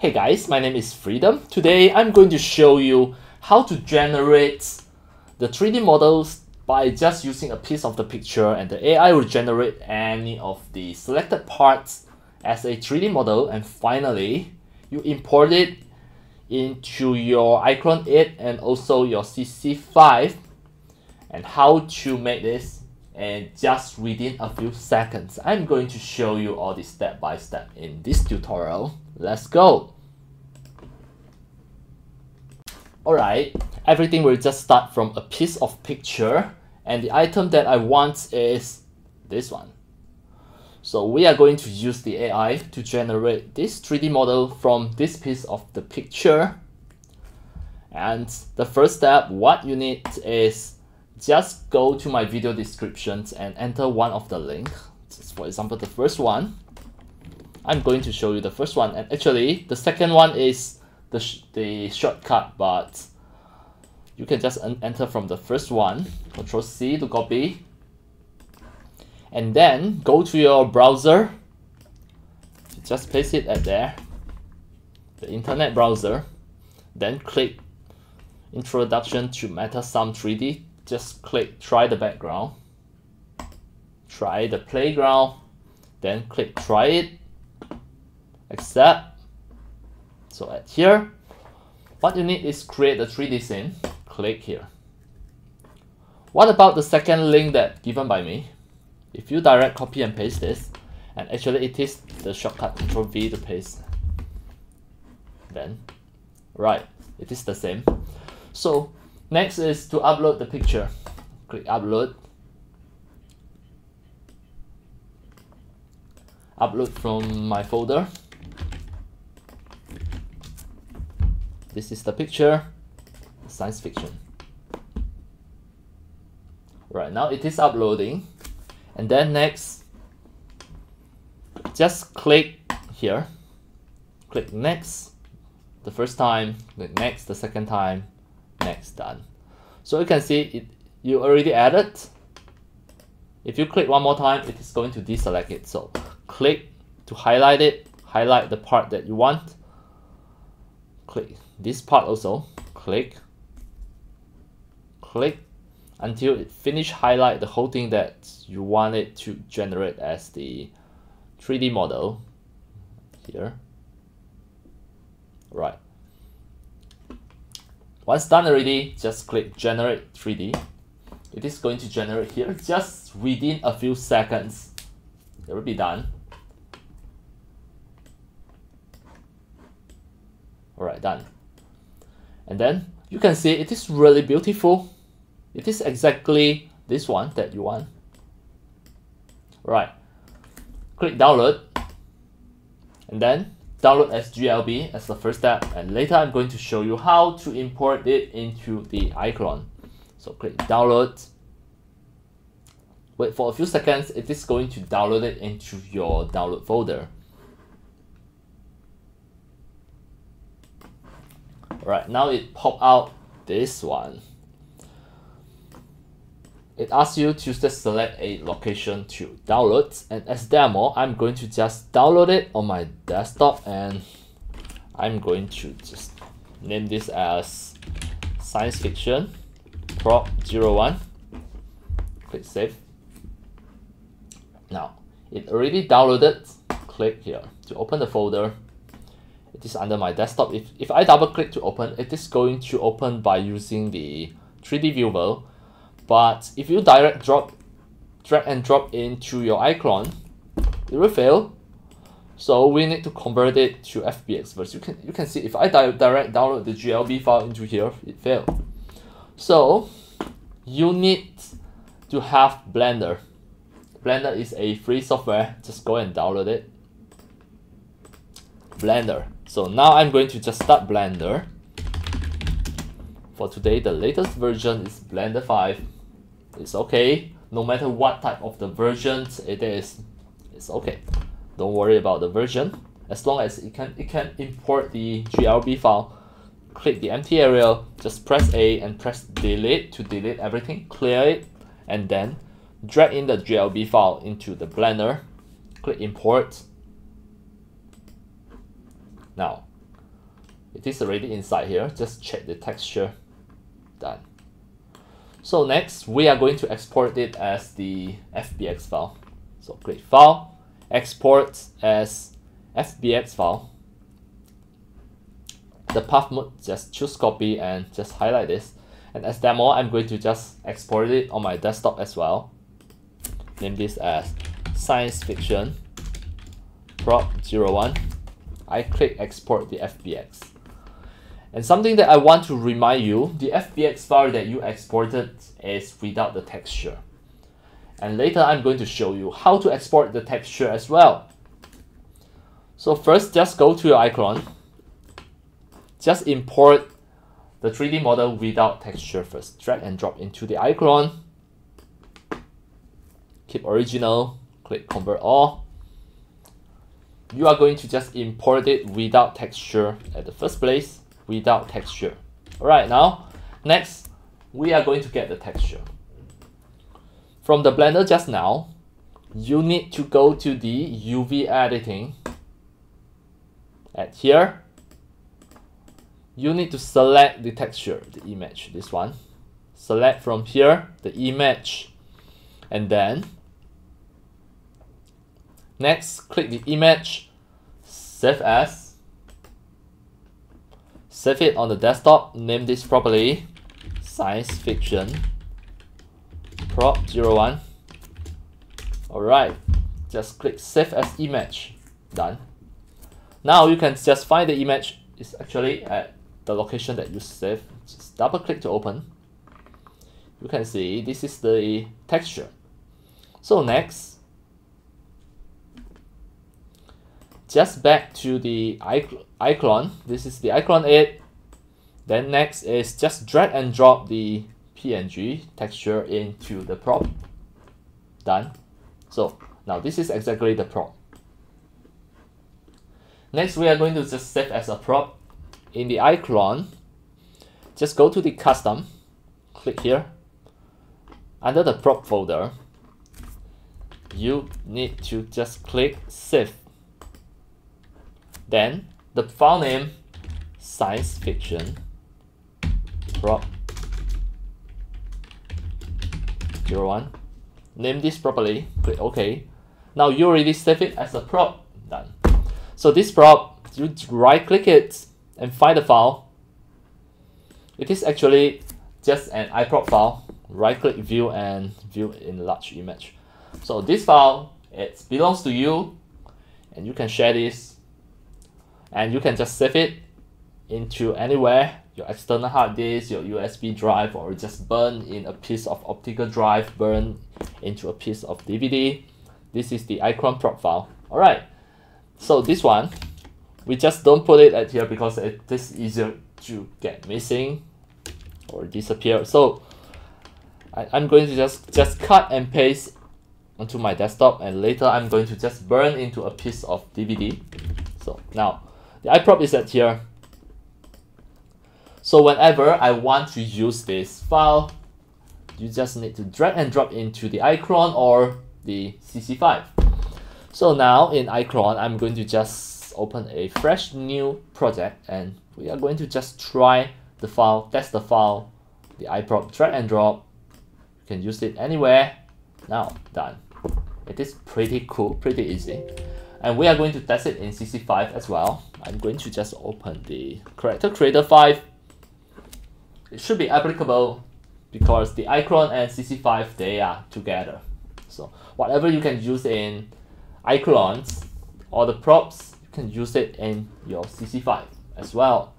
Hey guys, my name is Freedom. Today I'm going to show you how to generate the 3D models by just using a piece of the picture and the AI will generate any of the selected parts as a 3D model and finally you import it into your iClone 8 and also your CC5 and how to make this and just within a few seconds. I'm going to show you all this step by step in this tutorial. Let's go! Alright, everything will just start from a piece of picture and the item that I want is this one. So we are going to use the AI to generate this 3D model from this piece of the picture. And the first step, what you need is just go to my video descriptions and enter one of the link. For example, the first one. I'm going to show you the first one. And actually, the second one is the, sh the shortcut, but you can just enter from the first one. Control C to copy. And then go to your browser. Just paste it at there. The internet browser. Then click introduction to Meta SAM 3D just click try the background. Try the playground. Then click try it accept so at here what you need is create a 3D scene click here what about the second link that given by me if you direct copy and paste this, and actually it is the shortcut Control V to paste, then, right, it is the same. So next is to upload the picture. Click upload. Upload from my folder. This is the picture, science fiction. Right now it is uploading. And then next just click here. Click next the first time click next the second time next done. So you can see it you already added. If you click one more time it is going to deselect it. So click to highlight it highlight the part that you want click this part also click click until it finish highlight the whole thing that you want it to generate as the 3D model here. Right. Once done already, just click generate 3D. It is going to generate here just within a few seconds. It will be done. Alright, done. And then you can see it is really beautiful it is exactly this one that you want. Right. Click download. And then download as GLB as the first step. And later I'm going to show you how to import it into the iClone. So click download. Wait for a few seconds. It is going to download it into your download folder. Alright, now it pop out this one. It asks you to just select a location to download and as demo I'm going to just download it on my desktop and I'm going to just name this as science fiction prop 01 click save. Now it already downloaded. Click here to open the folder it is under my desktop if, if I double click to open it is going to open by using the 3D viewer but if you direct drop, drag and drop into your iClone, it will fail. So we need to convert it to FBX first. You can you can see if I di direct download the GLB file into here, it failed. So you need to have Blender. Blender is a free software. Just go and download it. Blender. So now I'm going to just start Blender. For today, the latest version is Blender 5 it's okay. No matter what type of the versions it is it's okay. Don't worry about the version. As long as it can it can import the glb file click the empty area just press a and press delete to delete everything clear it and then drag in the glb file into the blender. Click import now it is already inside here. Just check the texture. Done. So next we are going to export it as the FBX file. So click file. Export as FBX file. The path mode just choose copy and just highlight this. And as demo I'm going to just export it on my desktop as well. Name this as science fiction prop 01 I click export the FBX and something that I want to remind you the FBX file that you exported is without the texture and later I'm going to show you how to export the texture as well so first just go to your iClone just import the 3D model without texture first. Drag and drop into the iClone. Keep original, click convert all. You are going to just import it without texture at the first place, without texture. Alright, now, next, we are going to get the texture. From the Blender just now, you need to go to the UV editing. At here, you need to select the texture, the image, this one. Select from here the image and then next click the image, save as, save it on the desktop, name this properly, science fiction, prop 01. Alright, just click save as image, done. Now you can just find the image, it's actually at the location that you save, just double click to open. You can see this is the texture. So next, just back to the iClone. This is the iClone 8. Then next is just drag and drop the PNG texture into the prop. Done. So now this is exactly the prop. Next, we are going to just save as a prop in the iClone, just go to the custom, click here. Under the prop folder, you need to just click save. Then the file name science fiction prop 01. Name this properly, click OK. Now you already save it as a prop, done. So this prop, you right click it and find the file. It is actually just an iProp file. Right click view and view in large image. So this file, it belongs to you and you can share this and you can just save it into anywhere your external hard disk, your USB drive, or just burn in a piece of optical drive, burn into a piece of DVD. This is the iClone prop file. Alright, so this one we just don't put it at here because it is easier to get missing or disappear. So I, I'm going to just, just cut and paste onto my desktop and later I'm going to just burn into a piece of DVD. So now the iProp is at here. So whenever I want to use this file, you just need to drag and drop into the iClone or the CC5. So now in iClone, I'm going to just open a fresh new project and we are going to just try the file, test the file, the iProp drag and drop. You can use it anywhere. Now, done. It is pretty cool, pretty easy. And we are going to test it in CC5 as well. I'm going to just open the Character Creator 5. It should be applicable because the iClone and CC5, they are together. So whatever you can use in iClones or the props you can use it in your CC5 as well.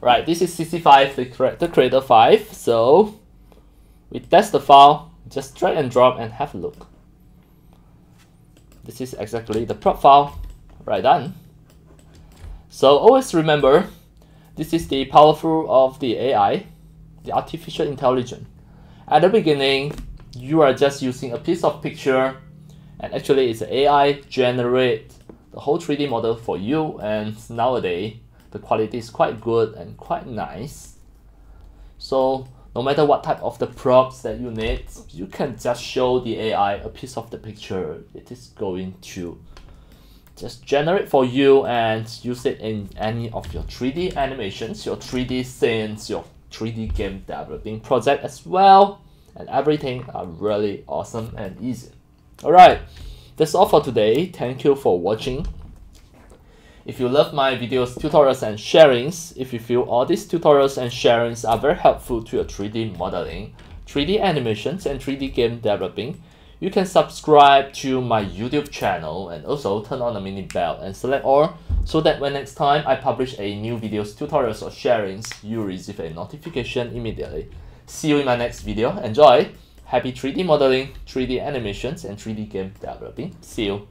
Right, this is CC5, the character creator 5. So we test the file, just drag and drop and have a look. This is exactly the prop file. Right done. So always remember, this is the powerful of the AI, the artificial intelligence. At the beginning, you are just using a piece of picture and actually it's AI generate the whole 3D model for you and nowadays the quality is quite good and quite nice so no matter what type of the props that you need you can just show the AI a piece of the picture it is going to just generate for you and use it in any of your 3D animations, your 3D scenes, your 3D game developing project as well. And everything are really awesome and easy. Alright, that's all for today. Thank you for watching. If you love my videos, tutorials and sharings, if you feel all these tutorials and sharings are very helpful to your 3D modeling, 3D animations and 3D game developing, you can subscribe to my YouTube channel and also turn on the mini bell and select all so that when next time I publish a new videos, tutorials or sharings, you receive a notification immediately. See you in my next video. Enjoy! Happy 3D modeling, 3D animations and 3D game developing. See you!